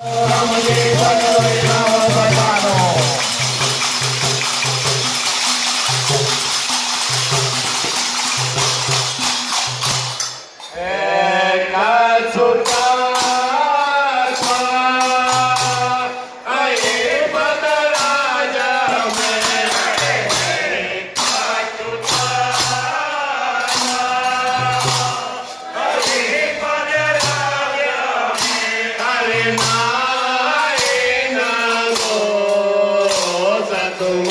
Hare Hare Aún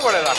por edad.